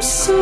so